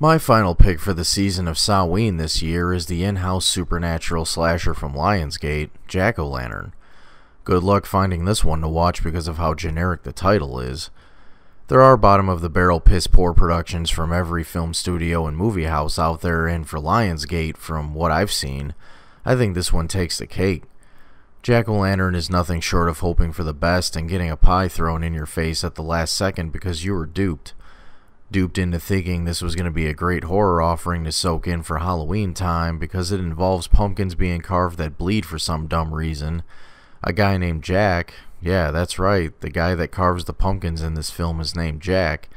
My final pick for the season of Samhain this year is the in-house supernatural slasher from Lionsgate, Jack-O-Lantern. Good luck finding this one to watch because of how generic the title is. There are bottom of the barrel piss poor productions from every film studio and movie house out there, and for Lionsgate, from what I've seen, I think this one takes the cake. Jack o' Lantern is nothing short of hoping for the best and getting a pie thrown in your face at the last second because you were duped duped into thinking this was going to be a great horror offering to soak in for Halloween time because it involves pumpkins being carved that bleed for some dumb reason. A guy named Jack, yeah, that's right, the guy that carves the pumpkins in this film is named Jack,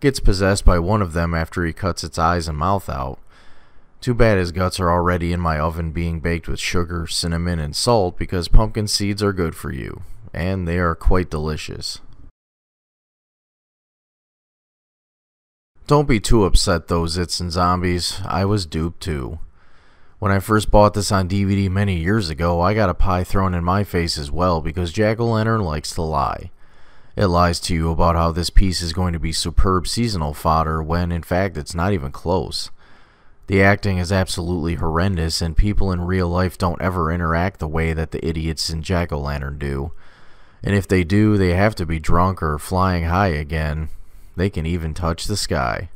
gets possessed by one of them after he cuts its eyes and mouth out. Too bad his guts are already in my oven being baked with sugar, cinnamon, and salt because pumpkin seeds are good for you, and they are quite delicious. Don't be too upset though, Zits and Zombies. I was duped too. When I first bought this on DVD many years ago, I got a pie thrown in my face as well because Jack-O-Lantern likes to lie. It lies to you about how this piece is going to be superb seasonal fodder when in fact it's not even close. The acting is absolutely horrendous and people in real life don't ever interact the way that the idiots in Jack-O-Lantern do. And if they do, they have to be drunk or flying high again, they can even touch the sky.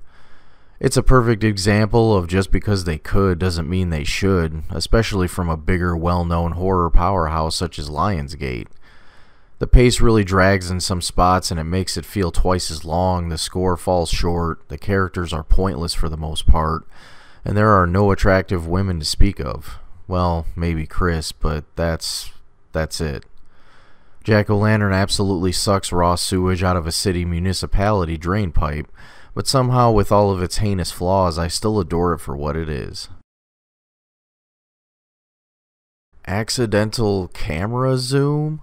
It's a perfect example of just because they could doesn't mean they should, especially from a bigger, well-known horror powerhouse such as Lionsgate. The pace really drags in some spots and it makes it feel twice as long, the score falls short, the characters are pointless for the most part, and there are no attractive women to speak of. Well, maybe Chris, but that's that's it. Jack-O-Lantern absolutely sucks raw sewage out of a city municipality drain pipe, but somehow with all of its heinous flaws, I still adore it for what it is. Accidental camera zoom?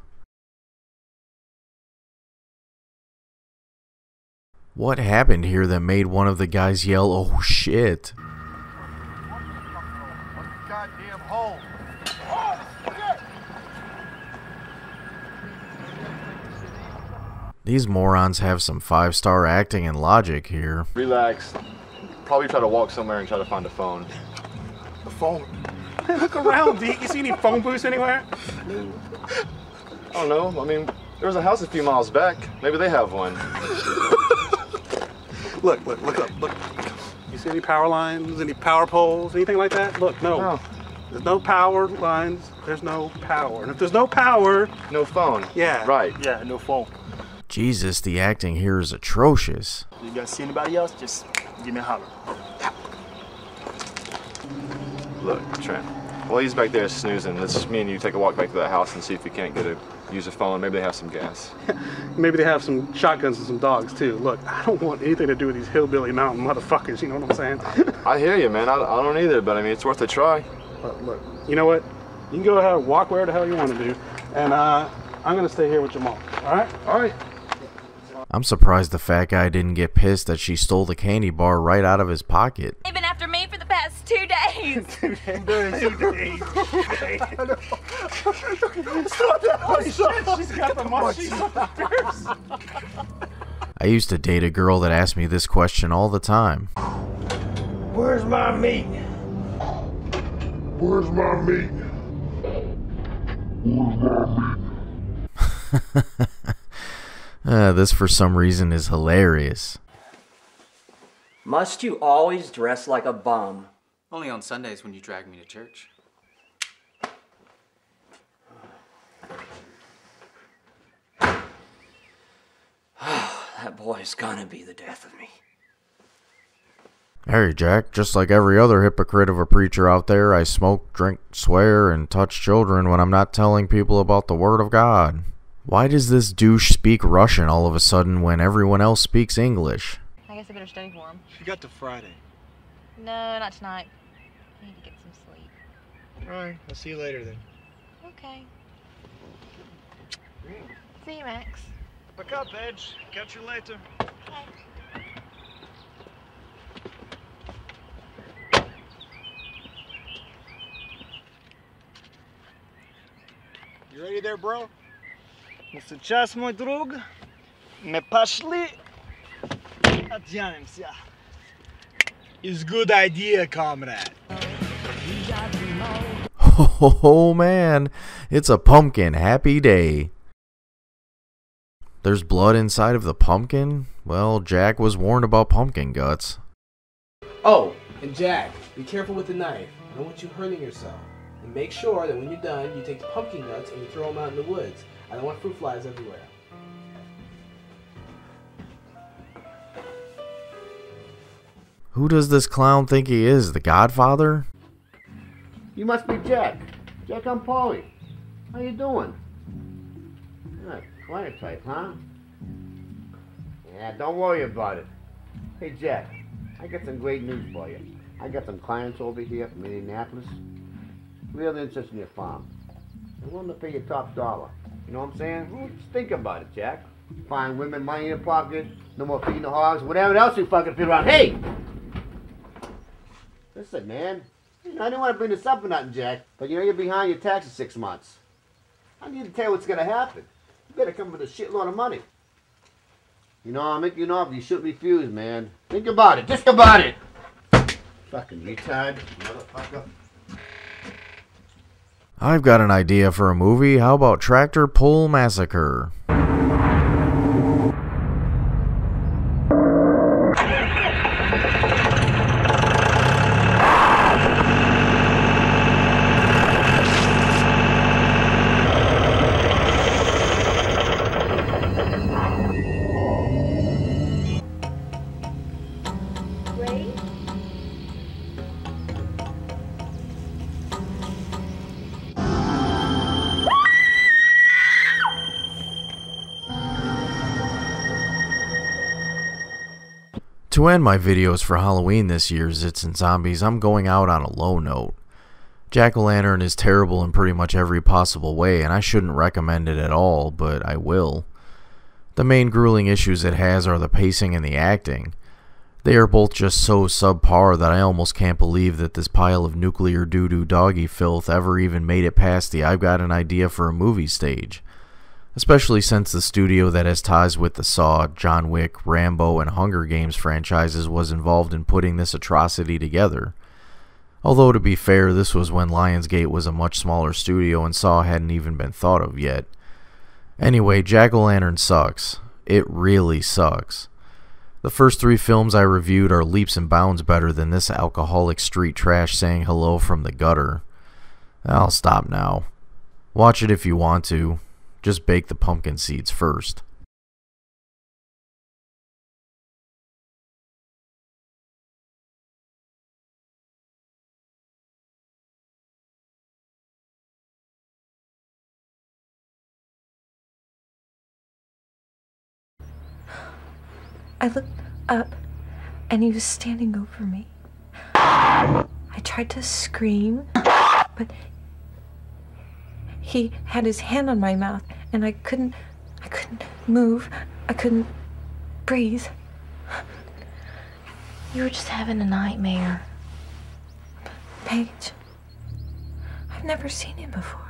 What happened here that made one of the guys yell, oh shit? These morons have some five star acting and logic here. Relax. Probably try to walk somewhere and try to find a phone. A phone. Look around, Deke. You see any phone booths anywhere? I don't know. I mean, there was a house a few miles back. Maybe they have one. Look, look, look up, look. You see any power lines, any power poles, anything like that? Look, no. No. There's no power lines. There's no power. And if there's no power, No phone. Yeah. Right. Yeah, no phone. Jesus, the acting here is atrocious. You guys see anybody else? Just give me a holler. Look, Trent. While he's back there snoozing, let's me and you take a walk back to that house and see if we can't get a use a phone. Maybe they have some gas. maybe they have some shotguns and some dogs too. Look, I don't want anything to do with these hillbilly mountain motherfuckers. You know what I'm saying? I hear you, man. I, I don't either, but I mean, it's worth a try. Look, look, you know what? You can go ahead and walk where the hell you want to do, and uh, I'm gonna stay here with Jamal. All right? All right. I'm surprised the fat guy didn't get pissed that she stole the candy bar right out of his pocket. They've been after me for the past two days. She's got the munchies. I used to date a girl that asked me this question all the time. Where's my meat? Where's my meat? Uh, this, for some reason, is hilarious. Must you always dress like a bum? Only on Sundays when you drag me to church. That boy's gonna be the death of me. Hey, Jack, just like every other hypocrite of a preacher out there, I smoke, drink, swear, and touch children when I'm not telling people about the Word of God. Why does this douche speak Russian all of a sudden when everyone else speaks English? I guess I better study for him. She got to Friday. No, not tonight. I need to get some sleep. Alright, I'll see you later then. Okay. See you, Max. Pick up, Edge. Catch you later. You ready there, bro? Ну сейчас, мой друг, мы пошли, оденемся. Is good idea, comrade. Oh man, it's a pumpkin happy day. There's blood inside of the pumpkin? Well, Jack was warned about pumpkin guts. Oh, and Jack, be careful with the knife. I don't want you hurting yourself. And make sure that when you're done, you take the pumpkin guts and you throw them out in the woods. I don't want fruit flies everywhere. Who does this clown think he is, the Godfather? You must be Jack. Jack, I'm Paulie. How you doing? Yeah, quiet type, huh? Yeah, don't worry about it. Hey, Jack, I got some great news for you. I got some clients over here from Indianapolis. Real interest in your farm. They're willing to pay you top dollar. You know what I'm saying? Just think about it, Jack. Find women, money in your pocket, no more feeding the hogs, whatever else you fucking feel around. Hey! Listen, man. You know, I didn't want to bring this up or nothing, Jack, but you know you're behind your taxes six months. I need to tell you what's gonna happen. You better come with a shitload of money. You know, I'll make you an offer you shouldn't refuse, man. Think about it. Just about it. Fucking retard, motherfucker. I've got an idea for a movie. How about Tractor Pull Massacre? To end my videos for Halloween this year, Zits and Zombies, I'm going out on a low note. Jack-o'-lantern is terrible in pretty much every possible way, and I shouldn't recommend it at all, but I will. The main grueling issues it has are the pacing and the acting. They are both just so subpar that I almost can't believe that this pile of nuclear doo-doo doggy filth ever even made it past the I've got an idea for a movie stage especially since the studio that has ties with the Saw, John Wick, Rambo, and Hunger Games franchises was involved in putting this atrocity together. Although, to be fair, this was when Lionsgate was a much smaller studio and Saw hadn't even been thought of yet. Anyway, Jack o' Lantern sucks. It really sucks. The first three films I reviewed are leaps and bounds better than this alcoholic street trash saying hello from the gutter. I'll stop now. Watch it if you want to. Just bake the pumpkin seeds first. I looked up and he was standing over me. I tried to scream, but he had his hand on my mouth and I couldn't I couldn't move. I couldn't breathe. You were just having a nightmare. Paige. I've never seen him before.